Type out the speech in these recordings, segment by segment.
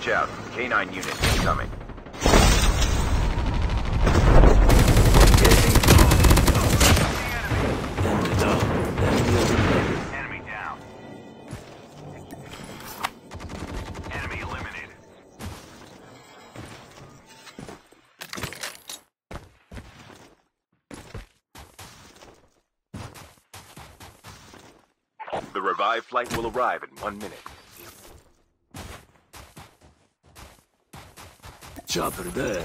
Watch out. K-9 unit incoming. The revived flight will arrive in one minute. Chopper there.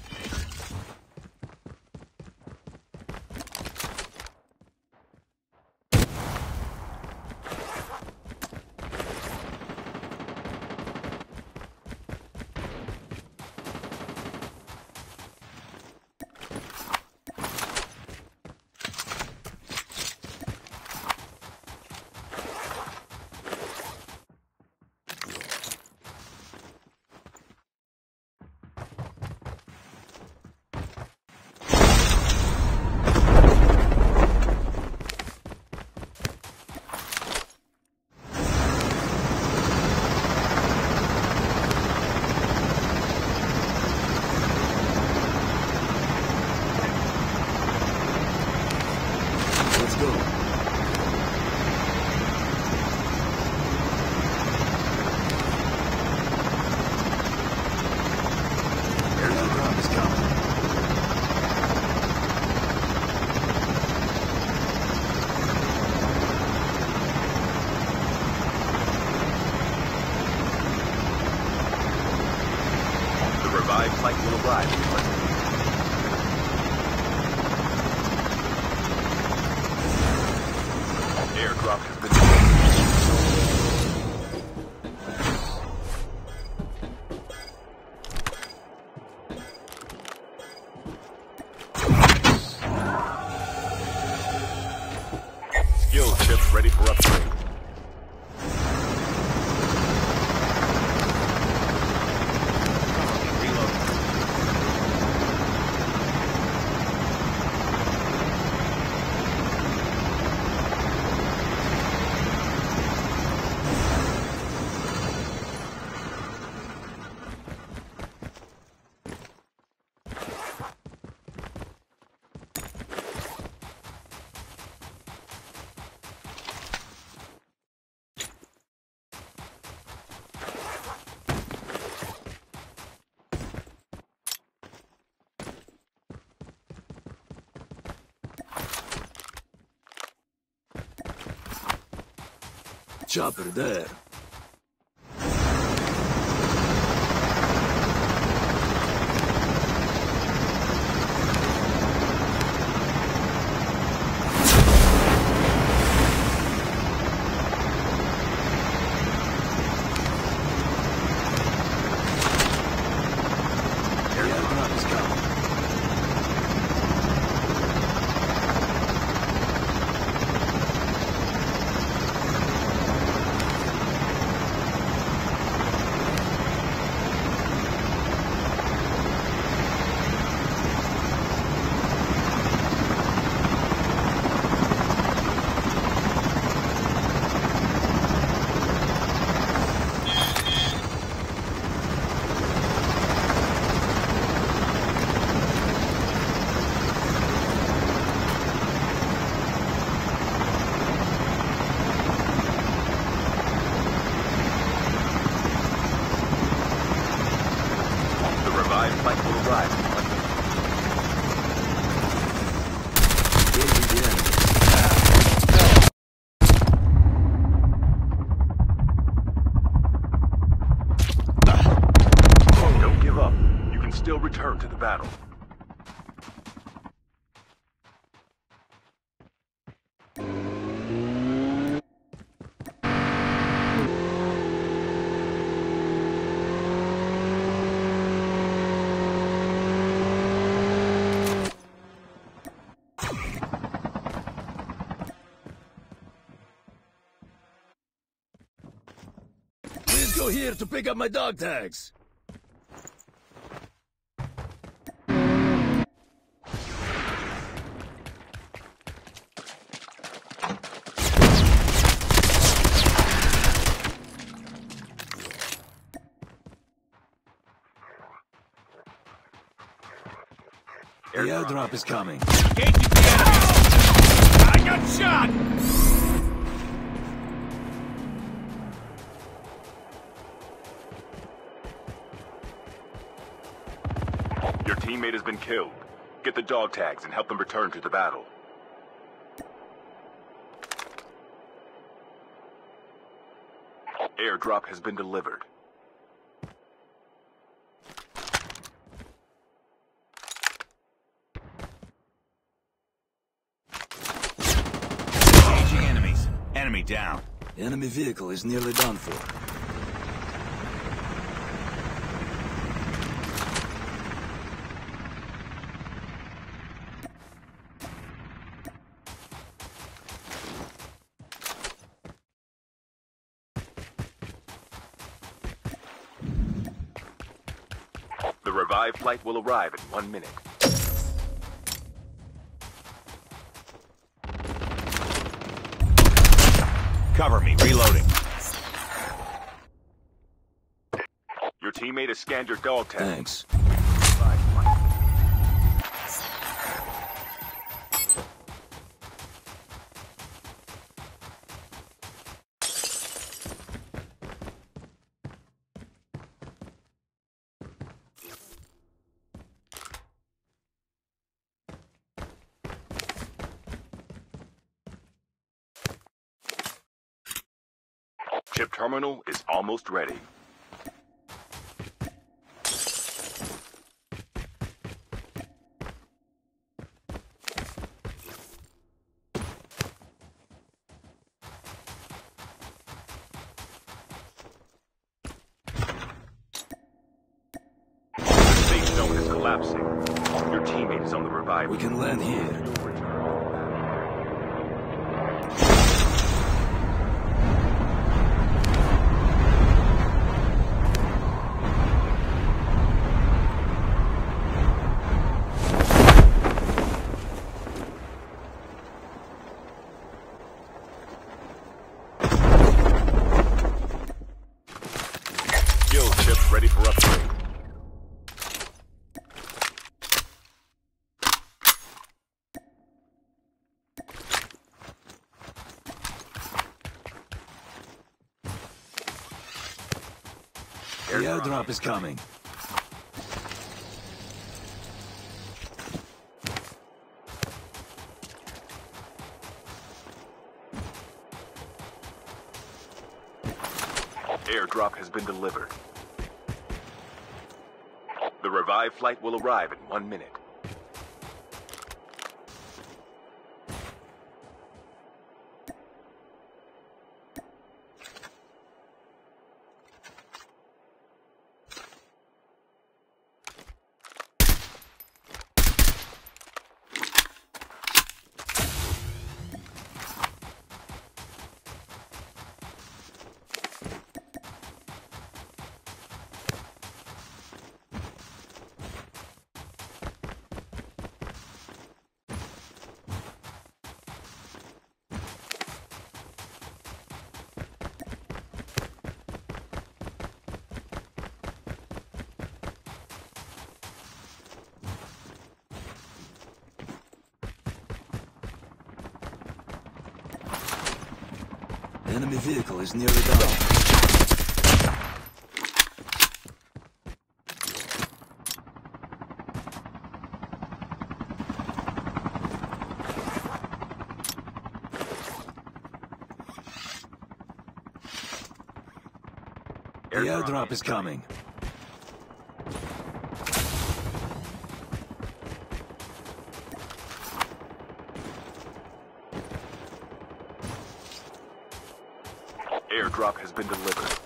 arrived. chopper there to the battle. Please go here to pick up my dog tags. The airdrop is coming. Engaging the enemies! I got shot! Your teammate has been killed. Get the dog tags and help them return to the battle. Airdrop has been delivered. Engaging enemies. Enemy down. Enemy vehicle is nearly done for. The revived flight will arrive in one minute. Cover me. Reloading. Your teammate has scanned your dog tag. Thanks. Chip terminal is almost ready. The safe zone is collapsing. Your teammate is on the revive. We can land here. Skill chip ready for upgrade. The airdrop is coming. Airdrop has been delivered. The revived flight will arrive in one minute. Enemy vehicle is nearly done. The airdrop is coming. Has been delivered.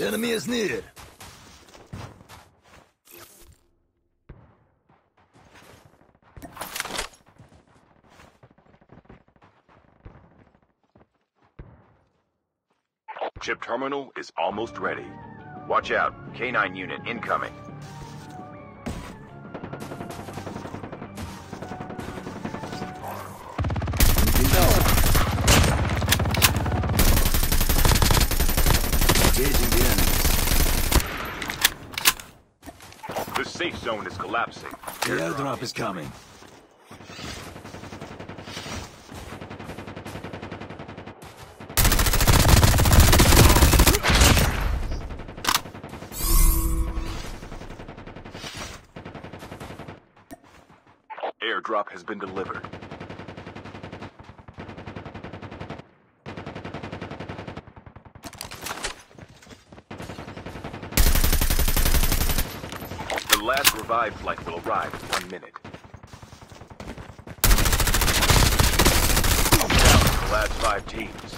Enemy is near. Chip terminal is almost ready. Watch out. K9 unit incoming. Collapsing. The airdrop is coming. Airdrop has been delivered. Last flight will arrive in one minute. To the last five teams.